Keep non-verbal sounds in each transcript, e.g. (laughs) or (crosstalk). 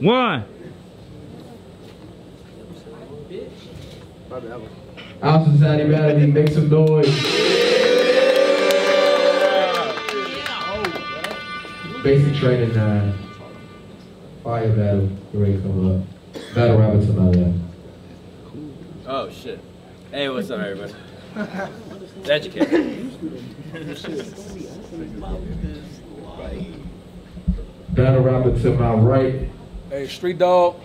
one. Our Society Battle, make some noise. Basic training nine. Fire battle, ready to come up. Battle rapper to my left. Oh shit. Hey, what's up, everybody? (laughs) It's educated. Battle rapper to my right. Hey, Street Dawg,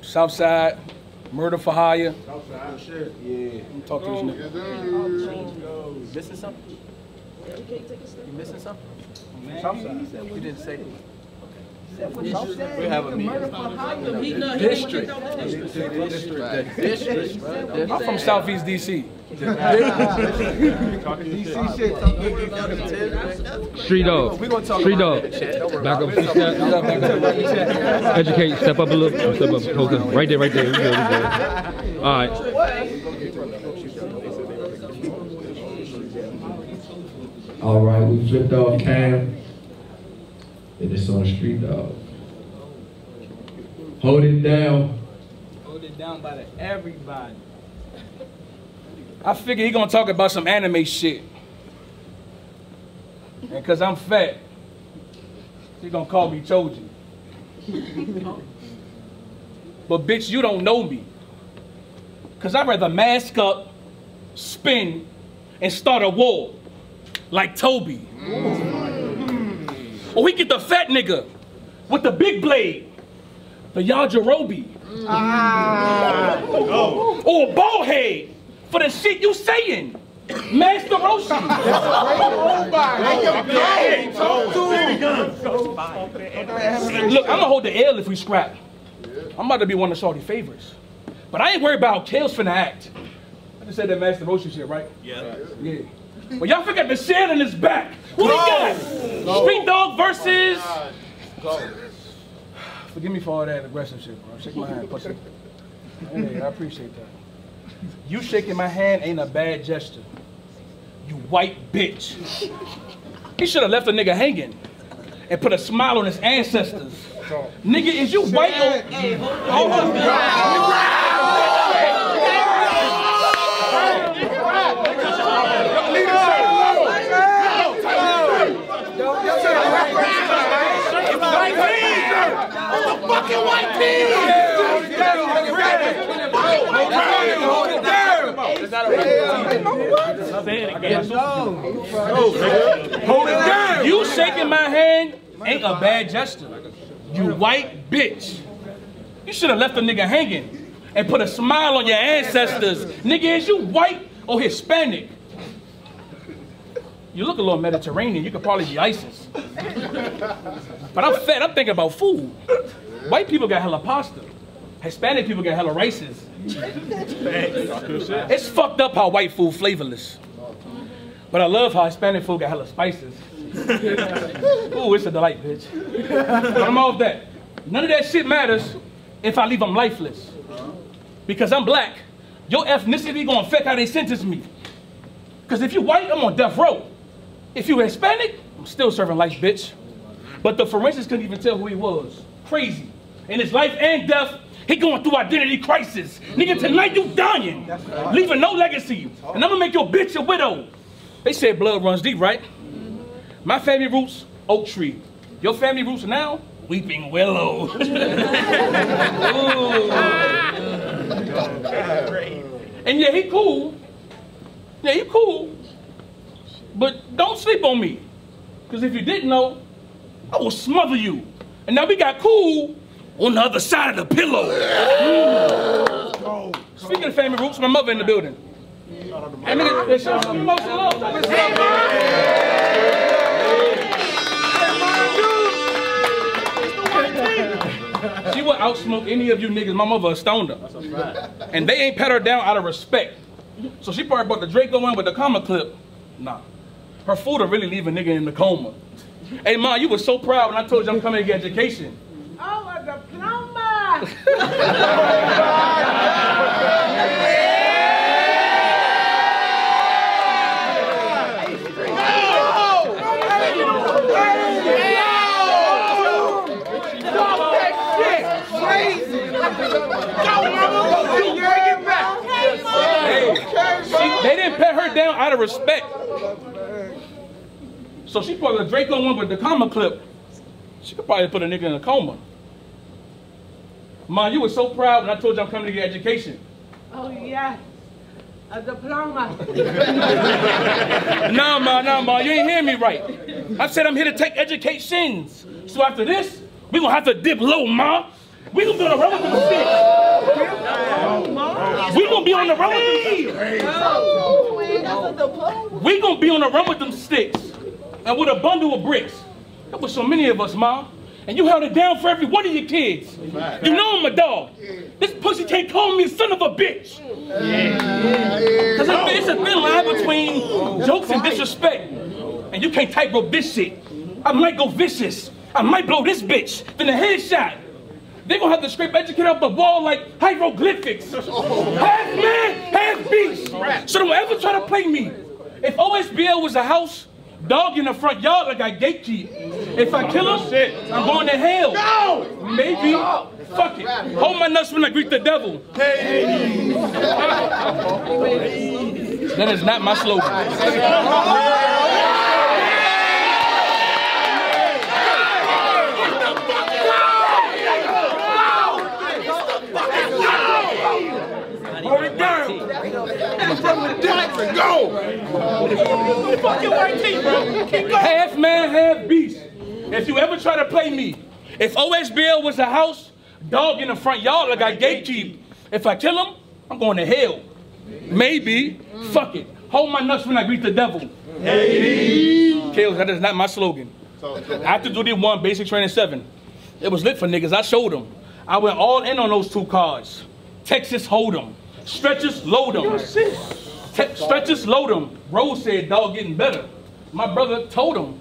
Southside, Murder for Hire. Southside. Yeah. I'm talk to this nigga. You missing something? You missing something? Southside. You didn't say. We have a meeting. District. District. District. I'm from Southeast DC. (laughs) Street dog. Street dog. Back up a steps. Edducate. Step up a little. Step up. Hold on. Right there. Right there. We good, we good. All right. All right, we flipped off Cam. And it's on Street Dawg. Hold it down. Hold it down by the everybody. (laughs) I figure he gonna talk about some anime shit. And cause I'm fat, he gonna call me Choji. (laughs) but bitch, you don't know me. Cause I'd rather mask up, spin, and start a war like Tobi. Oh, or we get the fat nigga with the big blade, the Yajirobe. (laughs) Or oh, a bald head for the shit you saying. Master Roshi. (laughs) Look, I'm gonna hold the L if we scrap. I'm about to be one of Shorty favorites. But I ain't worried about how Kale's finna act. I just said that Master Roshi shit, right? Yeah. Yeah. But y'all forgot the shit in his back. What he got? Street Dawg versus. Forgive me for all that aggressive shit, bro. Shake my hand, pussy. Hey, I appreciate that. You shaking my hand ain't a bad gesture. You white bitch. He should have left a nigga hanging and put a smile on his ancestors. Nigga, is you white or... Hold on. Fucking white team! Hold it down. You shaking my hand ain't a bad gesture. You white bitch. You should have left a nigga hanging and put a smile on your ancestors. Nigga, is you white or Hispanic? You look a little Mediterranean. You could probably be ISIS. But I'm fat. I'm thinking about food. White people got hella pasta. Hispanic people got hella rices. It's fucked up how white food flavorless. But I love how Hispanic food got hella spices. (laughs) Ooh, it's a delight, bitch. But I'm off that. None of that shit matters if I leave them lifeless. Because I'm black, your ethnicity gonna affect how they sentence me. Because if you white, I'm on death row. If you Hispanic, I'm still serving life, bitch. But the forensics couldn't even tell who he was. Crazy. In his life and death, he going through identity crisis. Nigga, tonight you dying. Leaving no legacy. And I'm gonna make your bitch a widow. They said blood runs deep, right? My family roots, oak tree. Your family roots now, weeping willow. (laughs) And yeah, he cool. Yeah, he cool. But don't sleep on me. Because if you didn't know, I will smother you. And now we got cool on the other side of the pillow. Speaking of family roots, my mother in the building. Hey, let's show some emotional love. Let's go. She would outsmoke any of you niggas. My mother a stoner. And they ain't pat her down out of respect. So she probably brought the Draco in with the comma clip. Nah. Her food will really leave a nigga in the coma. Hey, Ma, you were so proud when I told you I'm coming to get education. Oh, I was a plumber. They didn't pat her down out of respect. So she put a Draco one with the comma clip. She could probably put a nigga in a coma. Ma, you were so proud when I told you I'm coming to get education. Oh, yes. A diploma. (laughs) Nah, ma, nah, ma, you ain't hear me right. I said I'm here to take educations. So after this, we gonna have to dip low, ma. We gonna be on the road with them sticks. We gonna be on the road with them sticks. We gonna be on the run with them sticks. And with a bundle of bricks. That was so many of us, Mom. And you held it down for every one of your kids. You know I'm a dog. This pussy can't call me son of a bitch. Because it's a thin line between jokes and disrespect. And you can't tightrope this shit. I might go vicious. I might blow this bitch. Then a headshot. They're gonna have to scrape educate off the wall like hieroglyphics. Half man, half beast. So don't ever try to play me. If OSBL was a house, dog in the front yard like I gatekeep. If I kill him, I'm going to hell. No! Maybe. Fuck it. Hold my nuts when I greet the devil. Hey. that is not my slogan. (laughs) Hold it down. From the Jackson, go. Fucking white teeth, bro. Keep going. half man, half beast. If you ever try to play me, if OSBL was a house, dog in the front yard like I gatekeep, if I kill him, I'm going to hell. Maybe. Fuck it. Hold my nuts when I greet the devil. Kills, that is not my slogan. After duty one, basic training seven. It was lit for niggas. I showed them. I went all in on those two cards. Texas hold 'em. Stretchers load 'em. Te- stretchers load 'em. Rose said dog getting better. My brother told him.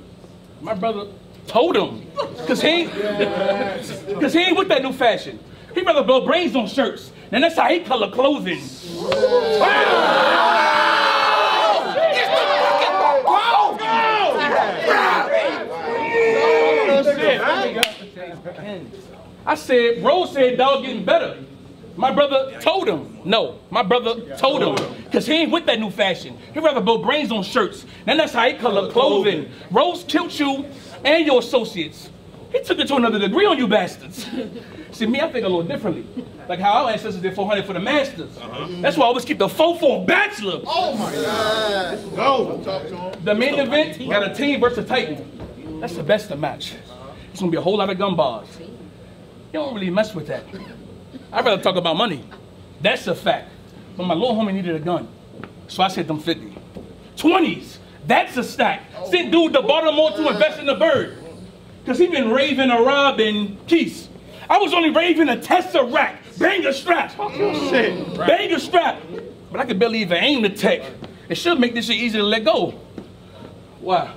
My brother told him. Cause he ain't, (laughs) cause he ain't with that new fashion. He rather blow brains on shirts. And that's how he Collurs Clothing. I said, Rose said dog getting better. My brother told him. No, my brother told him. Because he ain't with that new fashion. He'd rather blow brains on shirts. And that's how he Collurs Clothing. Rose killed you and your associates. He took it to another degree on you bastards. (laughs) See, me, I think a little differently. Like how our ancestors did 400 for the masters. Uh-huh. That's why I always keep the 4 for bachelor. Oh my God. Go. Talk to him. The main event got a team versus a Titan. That's the best of match. It's gonna be a whole lot of gun bars. You don't really mess with that. I'd rather talk about money. That's a fact. But my little homie needed a gun. So I said them 50. 20s. That's a stack. Sent dude to Baltimore to invest in the bird. Cause he been raving a robbing Keys. I was only raving a Tesseract. Bang a strap. Shit. Bang a strap. But I could barely even aim the tech. It should make this shit easy to let go. Why?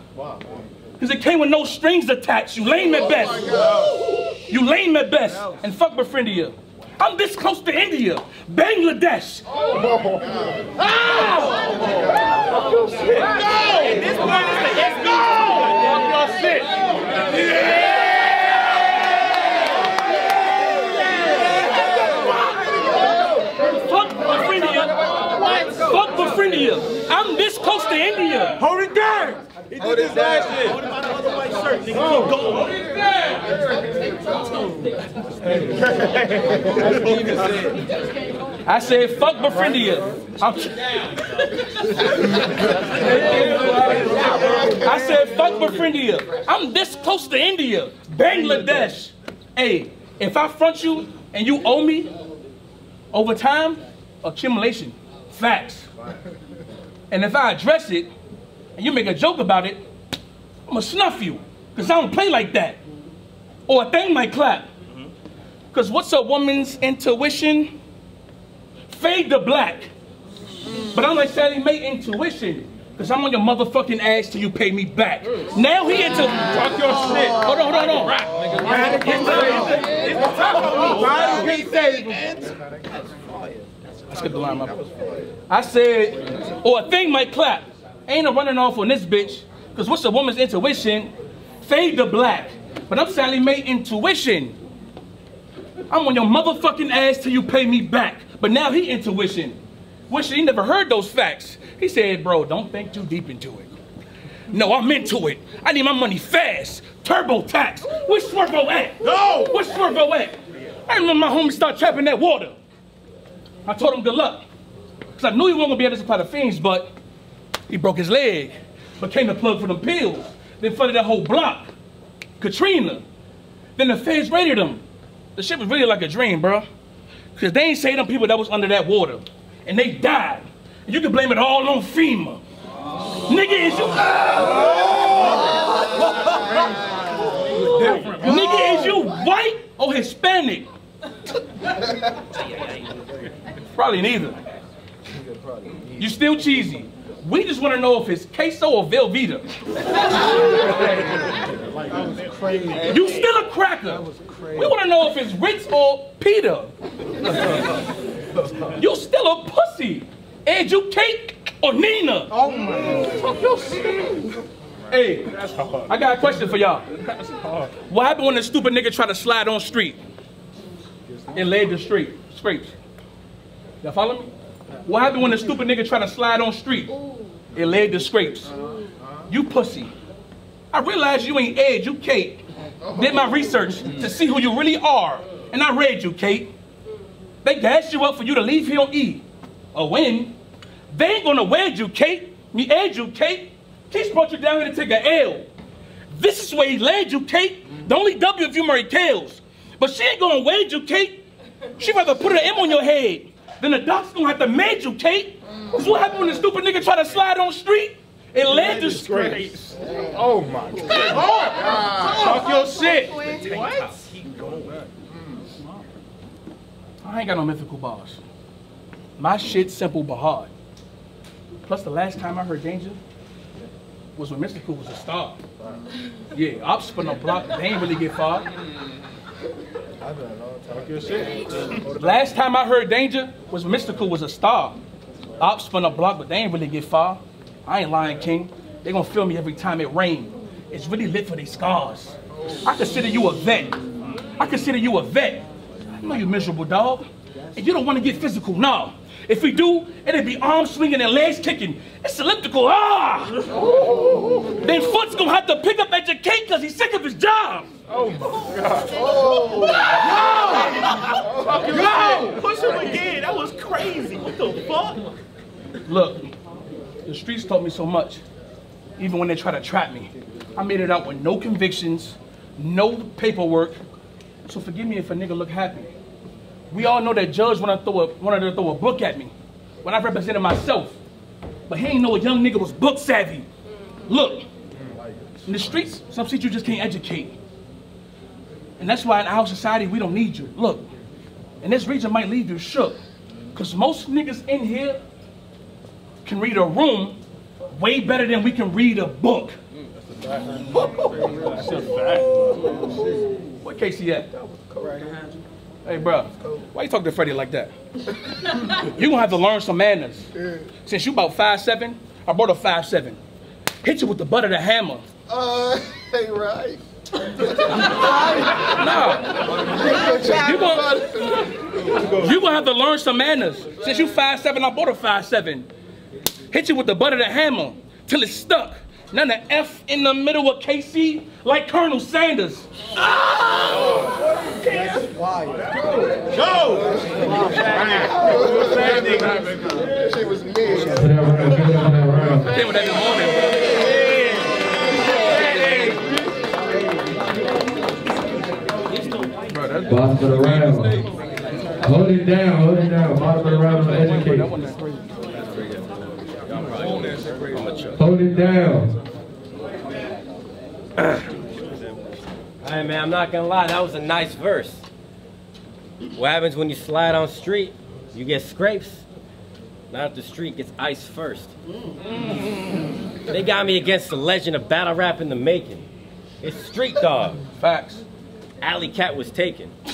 Because it came with no strings attached. You lame at best. You lame at best. And fuck Befriendia. I'm this close to India. Bangladesh. Oh, oh, this one is the yes, go. Fuck your shit. Fuck Befriendia. Fuck Befriendia. I'm this close to India. Hold it down. He did this last year. I said, fuck Befriendia. I said, fuck Befriendia. I'm this close to India. Bangladesh. Hey, if I front you and you owe me over time, accumulation. Facts. And if I address it and you make a joke about it, I'm gonna snuff you. Because I don't play like that. Or a thing might clap. Because what's a woman's intuition? Fade to black. But I'm like Sallie Mae intuition. Because I'm on your motherfucking ass till you pay me back. Now he into. Talk your shit. Hold on, hold on, hold on. Let's get the line up. I said, or a thing might clap. Ain't no running off on this bitch. Because what's a woman's intuition? Fade to black. But I'm Sallie Mae intuition. I'm on your motherfucking ass till you pay me back. But now he intuition. Wish he never heard those facts. He said, bro, don't think too deep into it. No, I'm into it. I need my money fast. Turbo tax. Where's Swervo at? No! Where's Swervo at? I remember my homie start trapping that water. I told him good luck. Because I knew he wasn't going to be able to supply the fiends, but he broke his leg. Became the plug for them pills. Then flooded that whole block. Katrina. Then the feds raided them. The shit was really like a dream, bro. Because they ain't say them people that was under that water. And they died. You can blame it all on FEMA. Nigga, is you... (laughs) Nigga, is you white or Hispanic? (laughs) Probably neither. You still cheesy. We just want to know if it's queso or Velveeta. You still a cracker. We want to know if it's Ritz or Peter. You still a pussy. And you Kate or Nina. Oh my. Talk your shit. Hey, I got a question for y'all. What happened when the stupid nigga tried to slide on street? and laid the street scrapes. Y'all follow me? What happened when the stupid nigga tried to slide on street? It laid the scrapes. You pussy. I realized you ain't Ed, you Kate. Did my research to see who you really are. And I read you, Kate. They gassed you up for you to leave here on E. A win. They ain't gonna wed you, Kate. Me ed you, Kate. Keith brought you down here to take a L. This is where he led you, Kate. The only W if you marry Tails. But she ain't gonna wed you, Kate. She rather put an M on your head than the doc's gonna have to med you, Kate. That's what happened when the stupid nigga tried to slide on the street. It led to disgrace. Oh my god. Talk your shit. What? I ain't got no mythical bars. My shit simple but hard. Plus, the last time I heard danger was when Mr. Cool was a star. Yeah, ops for no block, they ain't really get far. Talk your shit. Last time I heard danger was. Cool was a star. Ops spun a block, but they ain't really get far. I ain't lying, King. They gonna feel me every time it rain. It's really lit for these scars. I consider you a vet. I consider you a vet. I know you miserable, dog. And you don't want to get physical, no. If we do, it'll be arms swinging and legs kicking. It's elliptical, ah! Then Foot's gonna have to pick up at your cake because he's sick of his job. Oh, Yo, push him again. That was crazy. What the fuck? Look, the streets taught me so much, even when they try to trap me. I made it out with no convictions, no paperwork. So forgive me if a nigga look happy. We all know that judge wanna throw a, wanted to throw a book at me when I represented myself. But he ain't know a young nigga was book savvy. Look, in the streets, some shit you just can't educate. And that's why in our society, we don't need you. Look, and this region might leave you shook. Because most niggas in here can read a room way better than we can read a book. (laughs) Where Casey at? Hey, bro, why you talking to Freddie like that? (laughs) you gonna have to learn some manners. Since you about five seven, I brought a five seven. Hit you with the butt of the hammer. Uh, (laughs) hey, right. Nah, you gonna, you gonna have to learn some manners. Since you five seven, I bought a five seven. Hit you with the butt of the hammer till it's stuck. Now the F in the middle of KC like Colonel Sanders. She was mean. Put that round, give it up that round. Came with every morning, Bottom of the round. Hold it down, hold it down. Bottom of the round on educate. Hold it down. Hey man, I'm not gonna lie, that was a nice verse. What happens when you slide on street? You get scrapes. Not if the street gets ice first. They got me against the legend of battle rap in the making. It's Street Dawg. Facts. Alley Cat was taken. (laughs)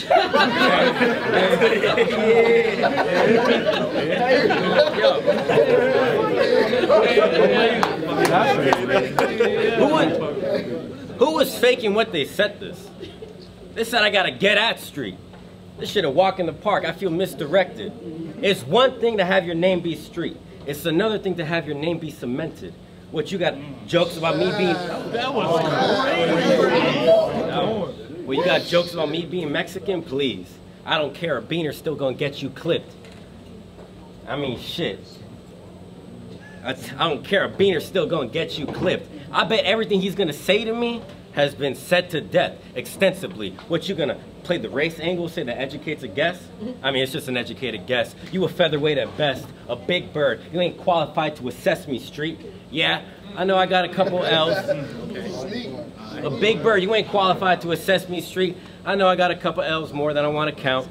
Who was, who was faking what they said this? They said I gotta get at street. This shit a walk in the park. I feel misdirected. It's one thing to have your name be street. It's another thing to have your name be cemented. What you got jokes about me being That was crazy. Well, you got jokes about me being Mexican? Please. I don't care. A beaner's still gonna get you clipped. I mean, shit. I don't care. A beaner's still gonna get you clipped. I bet everything he's gonna say to me has been said to death extensively. What you gonna play the race angle, say that educates a guess? I mean, it's just an educated guess. You a featherweight at best, a big bird. You ain't qualified to a Sesame Street. Yeah, I know I got a couple L's. A big bird, you ain't qualified to a Sesame Street. I know I got a couple L's more than I want to count.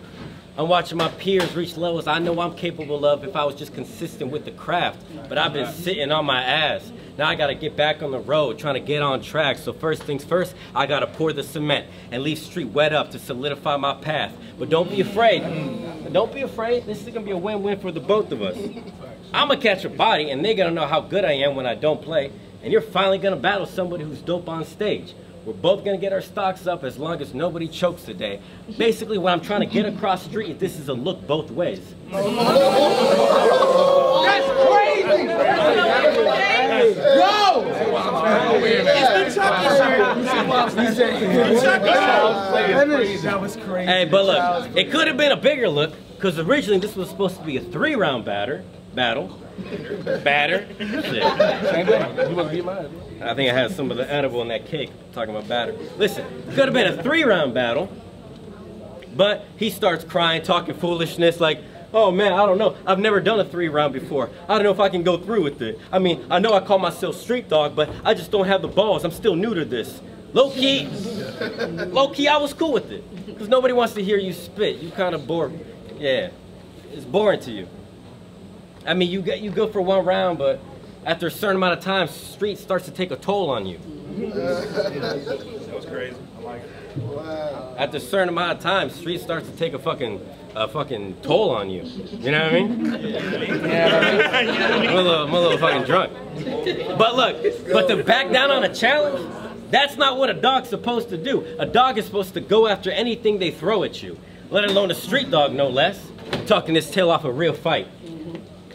I'm watching my peers reach levels I know I'm capable of if I was just consistent with the craft. But I've been sitting on my ass. Now I gotta get back on the road, trying to get on track. So first things first, I gotta pour the cement and leave street wet up to solidify my path. But don't be afraid. Don't be afraid. This is gonna be a win-win for the both of us. I'm gonna catch a body and they're gonna know how good I am when I don't play. And you're finally gonna battle somebody who's dope on stage. We're both gonna get our stocks up as long as nobody chokes today. Basically, what I'm trying to get across the street is this is a look both ways. That's crazy! Yo! It's the Chucky shirt. That was crazy. Hey, but look, it could have been a bigger look, because originally this was supposed to be a three-round batter, battle. (laughs) Batter. Shit. I think I had some of the edible in that cake, talking about batter. Listen, could have been a three-round battle, but he starts crying, talking foolishness like, oh man, I don't know. I've never done a three-round before. I don't know if I can go through with it. I mean, I know I call myself street dog, but I just don't have the balls. I'm still new to this. Low key, low (laughs) key, I was cool with it. Because nobody wants to hear you spit. You kind of bore. Yeah, it's boring to you. I mean, you get you go for one round, but after a certain amount of time, street starts to take a toll on you. That was crazy. I like it. Wow. After a certain amount of time, street starts to take a fucking a fucking toll on you. You know what I mean? I'm a little, I'm a little fucking drunk. But look, but to back down on a challenge, that's not what a dog's supposed to do. A dog is supposed to go after anything they throw at you, let alone a street dog, no less. Tucking his tail off a real fight.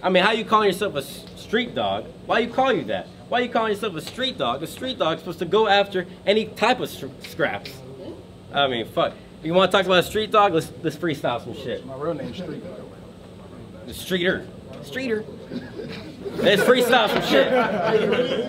I mean, how you calling yourself a street dog? Why you call you that? Why you calling yourself a street dog? A street dog's supposed to go after any type of scraps. I mean, fuck. You want to talk about a street dog? Let's let's freestyle some shit. My real name's Street. The streeter. Streeter. Let's freestyle some shit.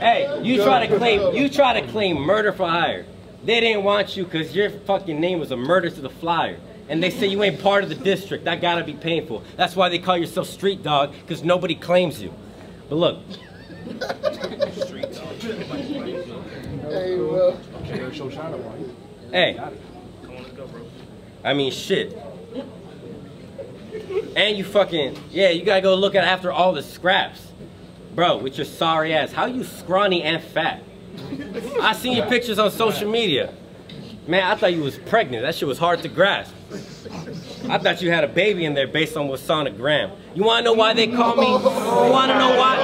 Hey, you try to claim you try to claim murder for hire. They didn't want you because your fucking name was a murder to the flyer. And they say you ain't part of the district. That gotta be painful. That's why they call yourself street dog, because nobody claims you. But look, hey, I mean shit. And you fucking, yeah, you gotta go look at after all the scraps. Bro, with your sorry ass, how you scrawny and fat? I seen your pictures on social media. Man, I thought you was pregnant. That shit was hard to grasp. I thought you had a baby in there based on what's on the gram. You wanna know why they call me? You wanna know why?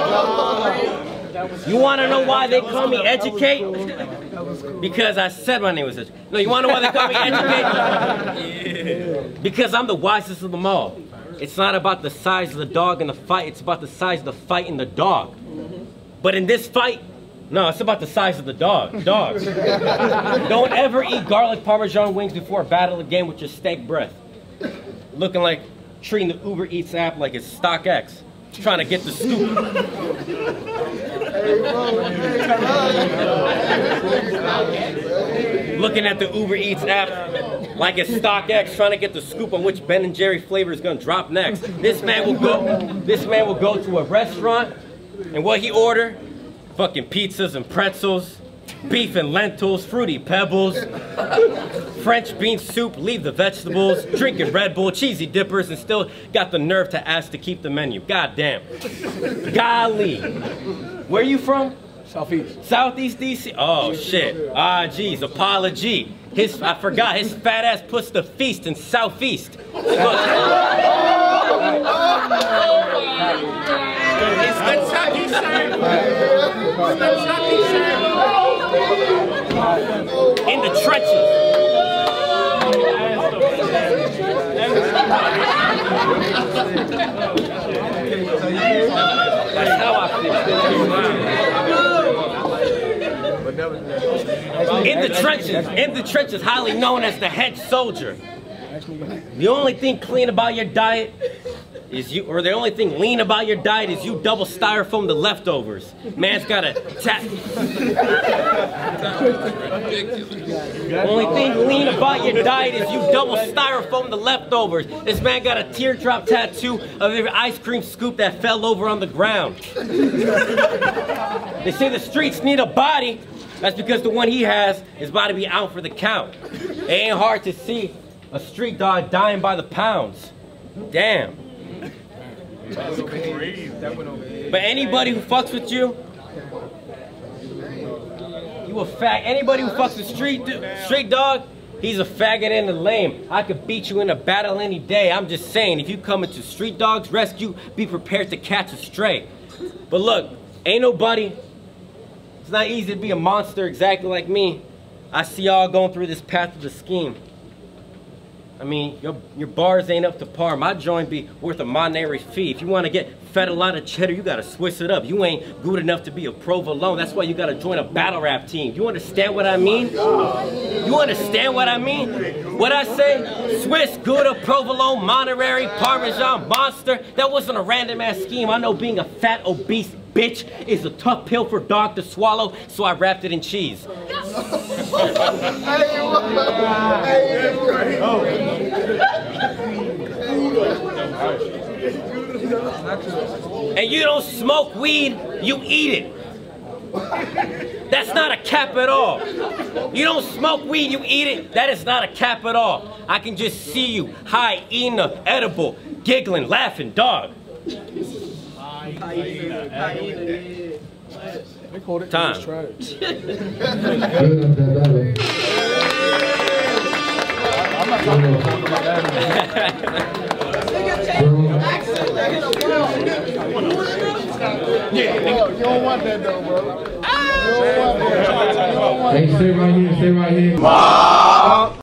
You wanna know why they call me Edducate? Because I said my name was Edducate. No, you wanna know why they call me Edducate? Because I'm the wisest of them all. It's not about the size of the dog in the fight, it's about the size of the fight in the dog. But in this fight, no, it's about the size of the dog. Dogs. (laughs) Don't ever eat garlic parmesan wings before a battle again with your steak breath. Looking like treating the Uber Eats app like it's StockX. Trying to get the scoop. Looking at the Uber Eats app like it's StockX, trying to get the scoop on which Ben and Jerry flavor is gonna drop next. This man will go. This man will go to a restaurant, and what he order? Fucking pizzas and pretzels, beef and lentils, fruity pebbles, (laughs) French bean soup, leave the vegetables, drinking Red Bull, cheesy dippers, and still got the nerve to ask to keep the menu. God damn. Golly. Where are you from? Southeast. Southeast DC? Oh shit. Ah geez, apology. His I forgot his fat ass puts the feast in Southeast. It's the Chucky Circle. the Chucky Circle. In the trenches. That's how I feel. In the trenches, in the trenches, highly known as the head soldier. The only thing clean about your diet is you, or the only thing lean about your diet is you double styrofoam the leftovers. Man's got a tap. only thing lean about your diet is you double styrofoam the leftovers. This man got a teardrop tattoo of every ice cream scoop that fell over on the ground. they say the streets need a body. That's because the one he has is about to be out for the count. It ain't hard to see a street dog dying by the pounds. Damn. But anybody who fucks with you, you a fag. Anybody who fucks with street street dog, he's a faggot and a lame. I could beat you in a battle any day. I'm just saying, if you come into Street Dogs Rescue, be prepared to catch a stray. But look, ain't nobody. It's not easy to be a monster exactly like me. I see y'all going through this path of the scheme. I mean, your, your bars ain't up to par. My joint be worth a monetary fee. If you want to get fed a lot of cheddar, you got to Swiss it up. You ain't good enough to be a provolone. That's why you got to join a battle rap team. You understand what I mean? You understand what I mean? What I say? Swiss, Gouda, provolone, Monterey, Parmesan, Monster. That wasn't a random ass scheme. I know being a fat, obese bitch is a tough pill for dog to swallow, so I wrapped it in cheese. And you don't smoke weed, you eat it. That's not a cap at all. You don't smoke weed, you eat it. That is not a cap at all. I can just see you high, eating a edible, giggling, laughing, dog. Time. Yeah, you don't want that though, bro. You don't want that. You don't want Hey, that. stay right here, stay right here.